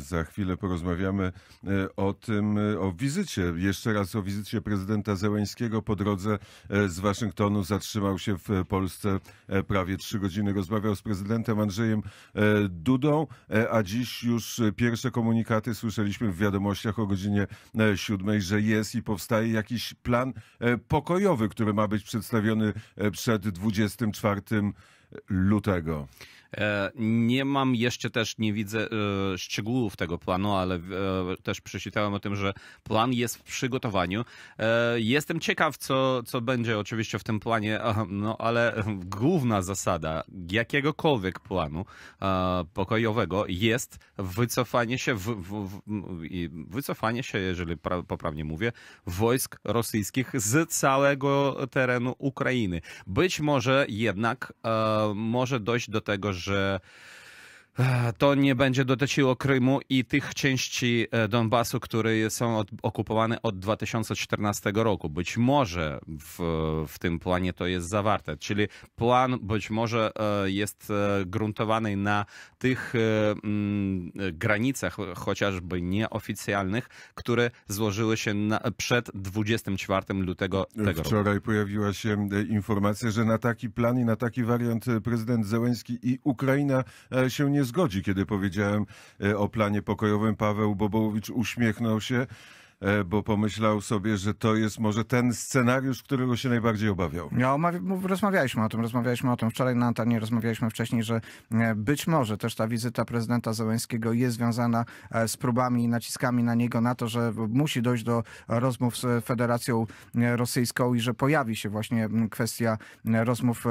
Za chwilę porozmawiamy o tym, o wizycie, jeszcze raz o wizycie prezydenta Zełęńskiego po drodze z Waszyngtonu. Zatrzymał się w Polsce prawie trzy godziny. Rozmawiał z prezydentem Andrzejem Dudą, a dziś już pierwsze komunikaty słyszeliśmy w wiadomościach o godzinie siódmej, że jest i powstaje jakiś plan pokojowy, który ma być przedstawiony przed 24 lutego. E, nie mam jeszcze też, nie widzę e, szczegółów tego planu, ale e, też przeczytałem o tym, że plan jest w przygotowaniu. Jestem ciekaw, co, co będzie oczywiście w tym planie, no ale główna zasada jakiegokolwiek planu pokojowego jest wycofanie się, w, w, w, wycofanie się, jeżeli poprawnie mówię, wojsk rosyjskich z całego terenu Ukrainy. Być może jednak może dojść do tego, że to nie będzie dotyczyło Krymu i tych części e, Donbasu, które są okupowane od 2014 roku. Być może w, w tym planie to jest zawarte, czyli plan być może e, jest e, gruntowany na tych mm, granicach, chociażby nieoficjalnych, które złożyły się na, przed 24 lutego tego roku. Wczoraj pojawiła się informacja, że na taki plan i na taki wariant prezydent Zełenski i Ukraina się nie zgodzi. Kiedy powiedziałem e, o planie pokojowym, Paweł Bobołowicz uśmiechnął się. E, bo pomyślał sobie, że to jest może ten scenariusz, którego się najbardziej obawiał. Ja rozmawialiśmy o tym, rozmawialiśmy o tym wczoraj na antenie, rozmawialiśmy wcześniej, że e, być może też ta wizyta prezydenta Zełenskiego jest związana e, z próbami i naciskami na niego na to, że musi dojść do rozmów z Federacją Rosyjską i że pojawi się właśnie kwestia rozmów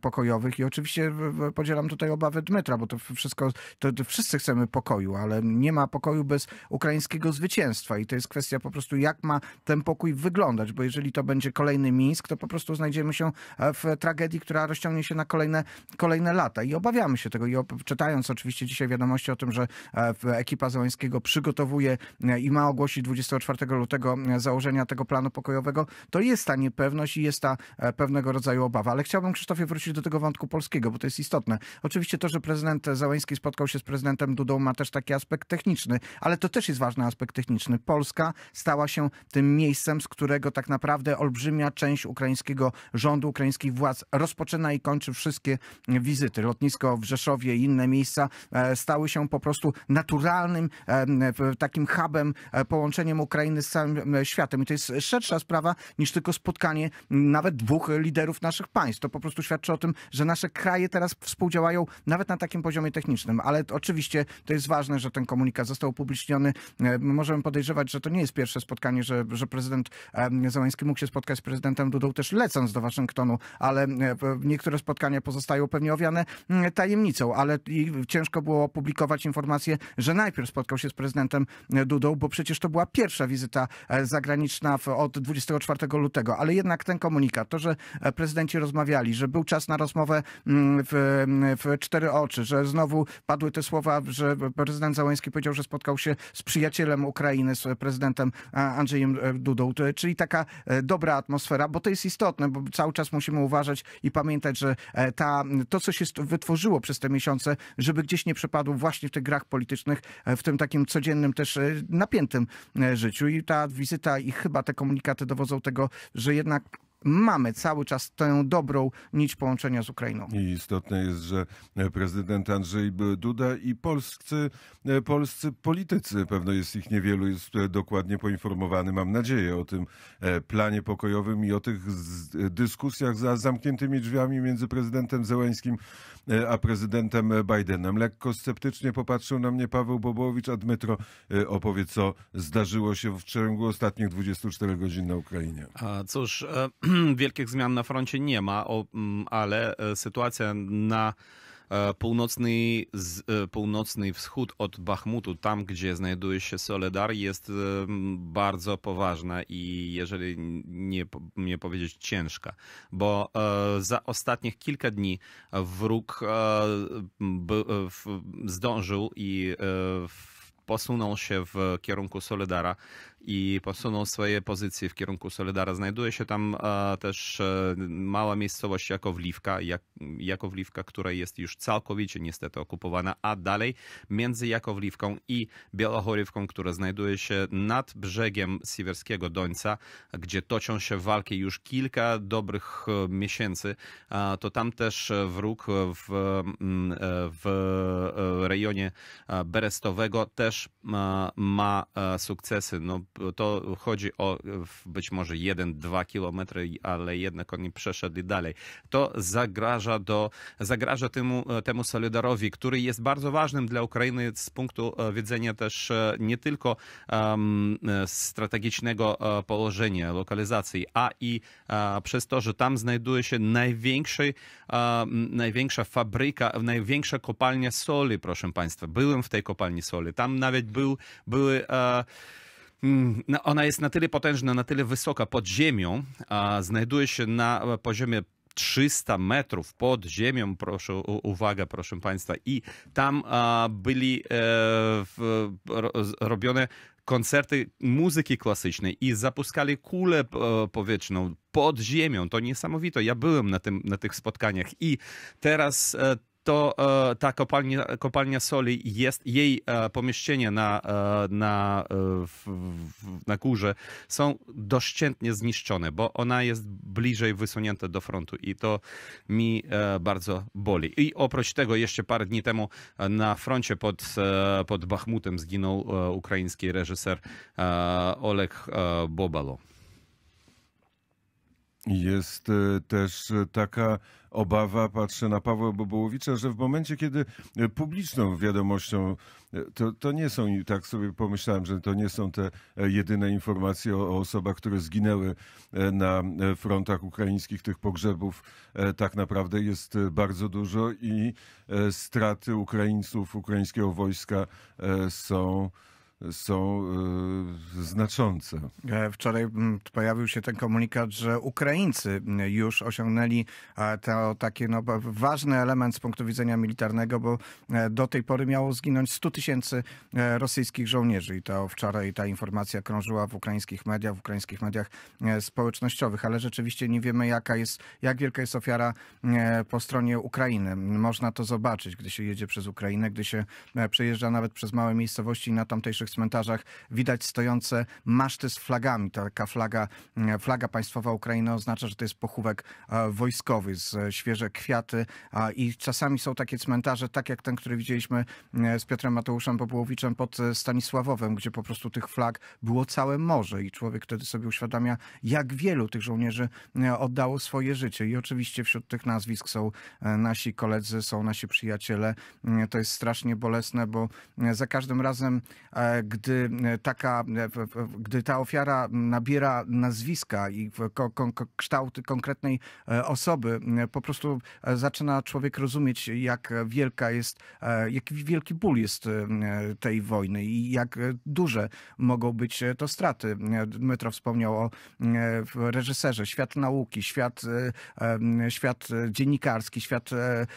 pokojowych i oczywiście podzielam tutaj obawy Dmytra, bo to wszystko, to wszyscy chcemy pokoju, ale nie ma pokoju bez ukraińskiego zwycięstwa i to jest kwestia kwestia po prostu, jak ma ten pokój wyglądać, bo jeżeli to będzie kolejny Mińsk, to po prostu znajdziemy się e, w tragedii, która rozciągnie się na kolejne, kolejne lata i obawiamy się tego. I czytając oczywiście dzisiaj wiadomości o tym, że e, ekipa Zełańskiego przygotowuje e, i ma ogłosić 24 lutego założenia tego planu pokojowego, to jest ta niepewność i jest ta pewnego rodzaju obawa. Ale chciałbym, Krzysztofie, wrócić do tego wątku polskiego, bo to jest istotne. Oczywiście to, że prezydent Załański spotkał się z prezydentem Dudą ma też taki aspekt techniczny, ale to też jest ważny aspekt techniczny. Polska stała się tym miejscem, z którego tak naprawdę olbrzymia część ukraińskiego rządu, ukraińskich władz rozpoczyna i kończy wszystkie wizyty. Lotnisko w Rzeszowie i inne miejsca e, stały się po prostu naturalnym e, takim hubem, e, połączeniem Ukrainy z całym światem. I to jest szersza sprawa niż tylko spotkanie nawet dwóch liderów naszych państw. To po prostu świadczy o tym, że nasze kraje teraz współdziałają nawet na takim poziomie technicznym. Ale oczywiście to jest ważne, że ten komunikat został upubliczniony. Możemy podejrzewać, że to nie jest pierwsze spotkanie, że, że prezydent Zeleński mógł się spotkać z prezydentem Dudą też lecąc do Waszyngtonu, ale e, niektóre spotkania pozostają pewnie owiane mm, tajemnicą, ale ciężko było opublikować informację, że najpierw spotkał się z prezydentem e, Dudą, bo przecież to była pierwsza wizyta e, zagraniczna od 24 lutego, ale jednak ten komunikat, to, że prezydenci rozmawiali, że był czas na rozmowę mm, w, w cztery oczy, że znowu padły te słowa, że prezydent Załęski powiedział, że spotkał się z przyjacielem Ukrainy, z prezydentem prezydentem Andrzejem e, Dudą. Czyli taka e, dobra atmosfera, bo to jest istotne, bo cały czas musimy uważać i pamiętać, że e, ta, to, co się wytworzyło przez te miesiące, żeby gdzieś nie przepadło właśnie w tych grach politycznych, w tym takim codziennym też napiętym życiu. I ta wizyta i chyba te komunikaty dowodzą tego, że jednak mamy cały czas tę dobrą nić połączenia z Ukrainą. I istotne jest, że prezydent Andrzej Duda i polscy, polscy politycy, pewno jest ich niewielu, jest dokładnie poinformowany, mam nadzieję, o tym e, planie pokojowym i o tych dyskusjach za zamkniętymi drzwiami między prezydentem Zełańskim e, a prezydentem Bidenem. Lekko sceptycznie popatrzył na mnie Paweł Bobowicz, a Dmytro e, opowie, co zdarzyło się w ciągu ostatnich 24 godzin na Ukrainie. A cóż, wielkich zmian na froncie nie ma, mm, ale e, sytuacja na e, północny, e, północny wschód od Bachmutu, tam gdzie znajduje się Soledar, jest bardzo poważna i jeżeli nie, nie powiedzieć ciężka, bo za ostatnich kilka dni wróg zdążył i posunął się w kierunku Soledara i posunął swoje pozycje w kierunku Solidara. Znajduje się tam e, też e, mała miejscowość Jakowliwka, jak, Jakowliwka, która jest już całkowicie niestety okupowana, a dalej między Jakowliwką i Bielohorywką, która znajduje się nad brzegiem Siwerskiego Dońca, gdzie toczą się walki już kilka dobrych e, miesięcy, to tam też wróg w, w rejonie Berestowego też ma, ma sukcesy. No, to chodzi o być może 1-2 kilometry, ale jednak oni przeszedli dalej. To zagraża, do, zagraża temu, temu Solidarowi, który jest bardzo ważnym dla Ukrainy z punktu widzenia też nie tylko um, strategicznego położenia, lokalizacji, a i a, przez to, że tam znajduje się największy, a, największa fabryka, największa kopalnia soli, proszę Państwa. Byłem w tej kopalni soli. Tam nawet był, były... A, no, ona jest na tyle potężna, na tyle wysoka pod ziemią, a znajduje się na poziomie 300 metrów pod ziemią, proszę, uwaga, proszę Państwa, i tam a, byli e, w, robione koncerty muzyki klasycznej i zapuskali kulę e, powietrzną pod ziemią. To niesamowite. Ja byłem na, tym, na tych spotkaniach i teraz e, to e, ta kopalnia, kopalnia soli jest, jej e, pomieszczenia na, e, na, w, na górze są doszczętnie zniszczone, bo ona jest bliżej wysunięta do frontu i to mi bardzo boli. I oprócz tego jeszcze parę dni temu na froncie pod, pod Bachmutem zginął ukraiński reżyser Oleg Bobalo. Jest też taka obawa, patrzę na Pawła Bobołowicza, że w momencie, kiedy e, publiczną wiadomością, e, to, to nie są, tak sobie pomyślałem, że to nie są te e, jedyne informacje o, o osobach, które zginęły na frontach ukraińskich, tych pogrzebów. Tak naprawdę jest bardzo dużo i straty Ukraińców, ukraińskiego wojska są są y, znaczące. E, wczoraj mm, pojawił się ten komunikat, że Ukraińcy mm, już osiągnęli to taki no, ważny element z punktu widzenia militarnego, bo e, do tej pory miało zginąć 100 tysięcy e, rosyjskich żołnierzy i to wczoraj ta informacja krążyła w ukraińskich mediach, w ukraińskich mediach społecznościowych, ale rzeczywiście nie wiemy jaka jest, jak wielka jest ofiara po stronie Ukrainy. Można to zobaczyć, gdy się jedzie przez Ukrainę, gdy się przejeżdża nawet przez małe miejscowości na tamtejszych naszych cmentarzach widać stojące maszty z flagami. Taka flaga, mm, flaga państwowa Ukrainy oznacza, że to jest pochówek e, wojskowy, z e, świeże kwiaty i czasami są takie cmentarze, tak jak ten, który widzieliśmy z Piotrem Mateuszem Popłowiczem pod e, Stanisławowem, gdzie po prostu tych flag było całe morze i człowiek wtedy sobie uświadamia, jak wielu tych żołnierzy oddało swoje życie. I oczywiście wśród tych nazwisk są nasi koledzy, są nasi przyjaciele. To jest strasznie bolesne, bo za każdym razem gdy e, taka, e, gdy ta ofiara nabiera nazwiska i kształt konkretnej e, osoby, po prostu zaczyna człowiek rozumieć, jak wielka jest, jak wielki ból jest tej wojny i jak duże mogą być to straty. Dmytro wspomniał o reżyserze, świat nauki, świat, świat dziennikarski, świat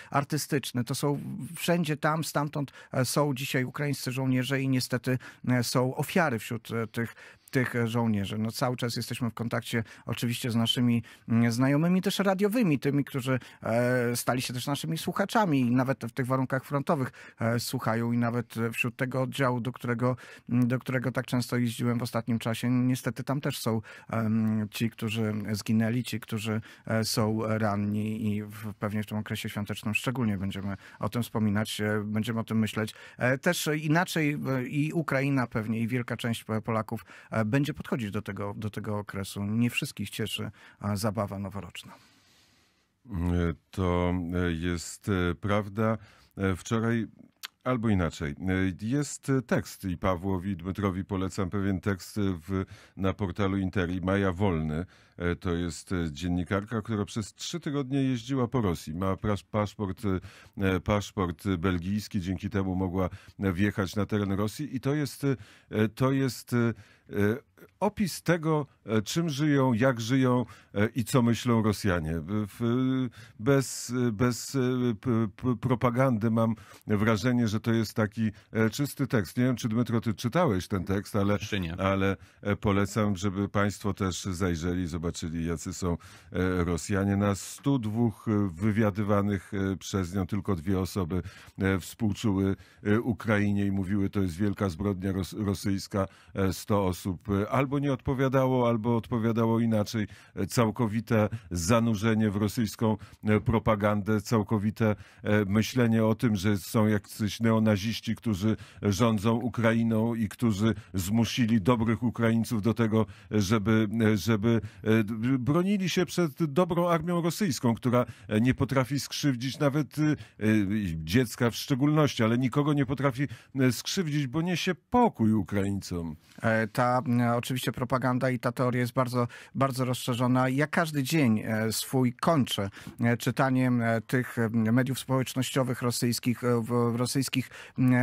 artystyczny. To są wszędzie tam, stamtąd są dzisiaj ukraińscy żołnierze i niestety są ofiary wśród e, tych tych żołnierzy. No cały czas jesteśmy w kontakcie oczywiście z naszymi mm, znajomymi też radiowymi, tymi, którzy e, stali się też naszymi słuchaczami i nawet w tych warunkach frontowych e, słuchają i nawet wśród tego oddziału, do którego, mm, do którego tak często jeździłem w ostatnim czasie, niestety tam też są ci, którzy zginęli, ci, którzy e, są ranni i pewnie w tym okresie świątecznym szczególnie będziemy o tym wspominać, będziemy o tym myśleć. Też inaczej i Ukraina pewnie i wielka część Polaków będzie podchodzić do tego, do tego okresu. Nie wszystkich cieszy zabawa noworoczna. To jest e, prawda. E, wczoraj Albo inaczej. E, jest tekst i Pawłowi Dmytrowi polecam pewien tekst w, na portalu Interi, Maja Wolny, E, To jest e, dziennikarka, która przez trzy tygodnie jeździła po Rosji. Ma paszport, e, paszport belgijski, dzięki temu mogła wjechać na teren Rosji i to jest, e, to jest e, e, opis tego, e, czym żyją, jak żyją e, i co myślą Rosjanie. Bez, bez e, propagandy mam wrażenie, że to jest taki e, czysty tekst. Nie wiem, czy Dmytro, ty czytałeś ten tekst, ale ale e, polecam, żeby Państwo też zajrzeli, zobaczyli, jacy są e, Rosjanie. Na 102 e, wywiadywanych e, przez nią tylko dwie osoby współczuły Ukrainie i mówiły, to jest wielka zbrodnia ros- rosyjska. E, 100 osób albo nie odpowiadało, albo odpowiadało inaczej. Całkowite zanurzenie w rosyjską propagandę, całkowite myślenie o tym, że są jacyś neonaziści, którzy rządzą Ukrainą i którzy zmusili dobrych Ukraińców do tego, żeby, żeby bronili się przed dobrą armią rosyjską, która e, nie potrafi skrzywdzić nawet e, dziecka w szczególności, ale nikogo nie potrafi e, skrzywdzić, bo niesie pokój Ukraińcom. E, Ta e, oczywiście propaganda i ta teoria jest bardzo, bardzo rozszerzona. Ja każdy dzień e, swój kończę e, czytaniem e, tych e, mediów społecznościowych rosyjskich, e, rosyjskich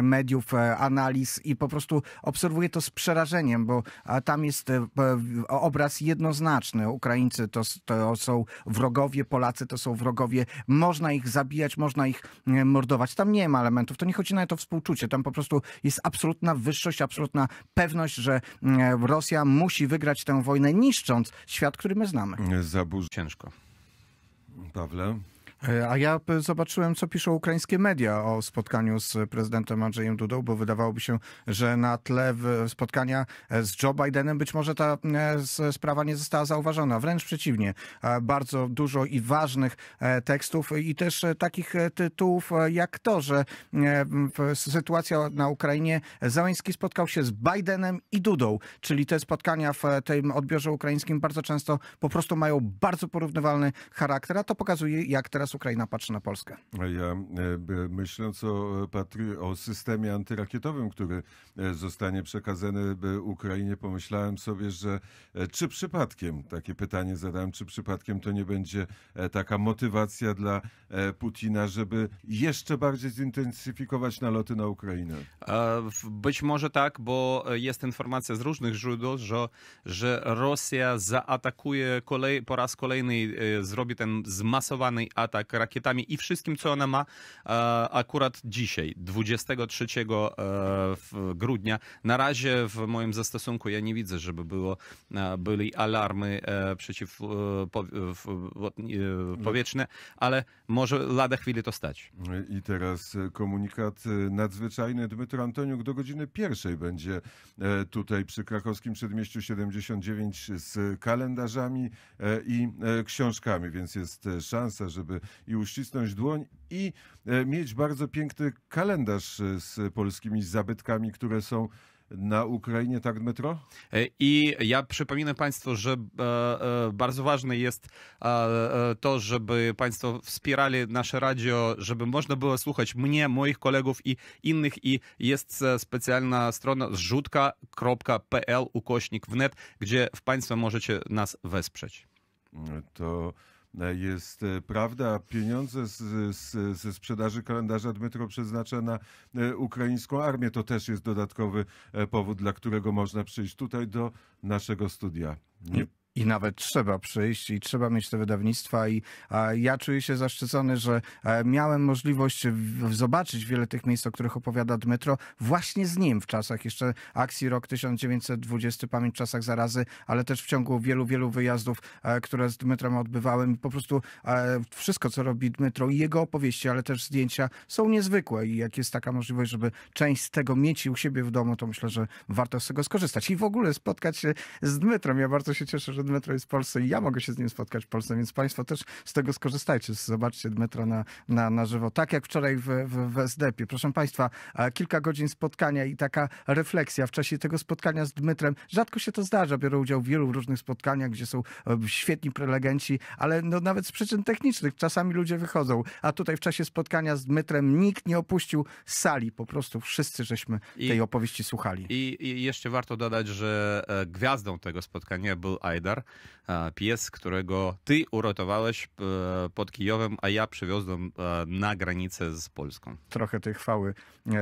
mediów, e, analiz i po prostu obserwuję to z przerażeniem, bo tam jest e, obraz jednoznaczny. Ukraińcy to, to są wrogowie, Polacy to są wrogowie. Można ich zabijać, można ich e, mordować. Tam nie ma elementów. To nie chodzi nawet o współczucie. Tam po prostu jest absolutna wyższość, absolutna pewność, że mm, Rosja musi wygrać tę wojnę, niszcząc świat, który my znamy. Zaburz... Ciężko. Pawle? E, A ja zobaczyłem, co piszą ukraińskie media o spotkaniu z prezydentem Andrzejem Dudą, bo wydawałoby się, że na tle spotkania e, z Joe Bidenem być może ta e, sprawa nie została zauważona. Wręcz przeciwnie. Bardzo dużo i ważnych tekstów i też takich tytułów jak to, że sytuacja na Ukrainie, Załęski spotkał się z Bidenem i Dudą, czyli te spotkania w tym odbiorze ukraińskim bardzo często po prostu mają bardzo porównywalny charakter, a to pokazuje, jak teraz Ukraina patrzy na Polskę. A Ja e, myśląc o, e, o systemie antyrakietowym, który e, zostanie przekazany b- Ukrainie, pomyślałem sobie, że e, czy przypadkiem, takie pytanie zadałem, czy przypadkiem to nie będzie e, taka motywacja dla e, Putina, żeby jeszcze bardziej zintensyfikować naloty na Ukrainę? E, Być może tak, bo e, jest informacja z różnych źródeł, że, że Rosja zaatakuje kolej, po raz kolejny, e, zrobi ten zmasowany atak rakietami i wszystkim, co ona ma e, akurat dzisiaj, 23 e, grudnia. Na razie w moim zastosunku ja nie widzę, żeby było, e, byli alarmy przeciw powietrzne, ale może lada chwilę to stać. I teraz komunikat nadzwyczajny. Dmytro Antoniuk do godziny pierwszej będzie tutaj przy krakowskim przedmieściu 79 z kalendarzami i książkami, więc jest szansa, żeby i uścisnąć dłoń i e, mieć bardzo piękny kalendarz e, z polskimi zabytkami, które są na Ukrainie, tak Dmytro? E, I ja przypominam Państwu, że bardzo ważne jest to, żeby Państwo wspierali nasze radio, żeby można było słuchać mnie, moich kolegów i innych. I jest specjalna strona zrzutka.pl ukośnik wnet, gdzie Państwo możecie nas wesprzeć. To jest e, prawda. Pieniądze z, z, ze sprzedaży kalendarza Dmytro przeznacza na e, ukraińską armię. To też jest dodatkowy e, powód, dla którego można przyjść tutaj do naszego studia. Nie, I nawet trzeba przyjść i trzeba mieć te wydawnictwa i ja czuję się zaszczycony, że e, miałem możliwość zobaczyć wiele tych miejsc, o których opowiada Dmytro, właśnie z nim w czasach jeszcze akcji rok 1920, pamięć w czasach zarazy, ale też w ciągu wielu, wielu wyjazdów, e, które z Dmytrem odbywałem. I po prostu e, wszystko, co robi Dmytro i jego opowieści, ale też zdjęcia są niezwykłe. I jak jest taka możliwość, żeby część z tego mieć u siebie w domu, to myślę, że warto z tego skorzystać. I w ogóle spotkać się z Dmytrem. Ja bardzo się cieszę, że Dmytro jest w Polsce i ja mogę się z nim spotkać w Polsce, więc Państwo też z tego skorzystajcie. Zobaczcie Dmytra na, na, na żywo. Tak jak wczoraj w, w, w SDP. Proszę Państwa, kilka godzin spotkania i taka refleksja w czasie tego spotkania z Dmytrem. Rzadko się to zdarza. Biorę udział w wielu różnych spotkaniach, gdzie są e, świetni prelegenci, ale no, nawet z przyczyn technicznych czasami ludzie wychodzą. A tutaj w czasie spotkania z Dmytrem nikt nie opuścił sali. Po prostu wszyscy żeśmy I- tej opowieści słuchali. I, I jeszcze warto dodać, że e, gwiazdą tego spotkania był Ajdar, E, pies, którego ty uratowałeś e, pod Kijowem, a ja przywiozłem e, na granicę z Polską. Trochę tej chwały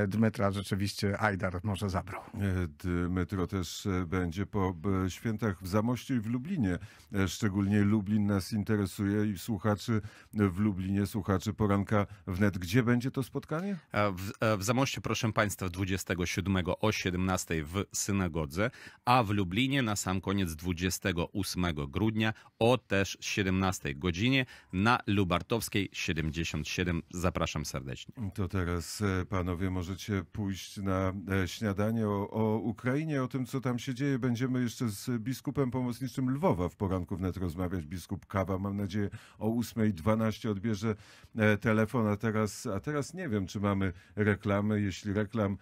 Dmytra rzeczywiście Ajdar może zabrał. Dmytro też będzie po świętach w Zamościu i w Lublinie. Szczególnie Lublin nas interesuje i słuchaczy w Lublinie, słuchaczy poranka wnet. Gdzie będzie to spotkanie? W, w Zamościu, proszę Państwa, 27 o 17 w synagodze, a w Lublinie na sam koniec 28 grudnia o też 17 godzinie na Lubartowskiej 77. Zapraszam serdecznie. To teraz, e, panowie, możecie pójść na e, śniadanie o, o Ukrainie, o tym, co tam się dzieje. Będziemy jeszcze z biskupem pomocniczym Lwowa w poranku wnet rozmawiać. Biskup Kawa, mam nadzieję, o 8.12 odbierze e, telefon, a teraz, a teraz nie wiem, czy mamy reklamy. Jeśli reklam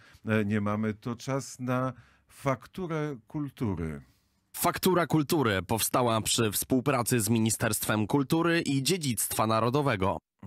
nie mamy, to czas na fakturę kultury. Faktura Kultury powstała przy współpracy z Ministerstwem Kultury i Dziedzictwa Narodowego.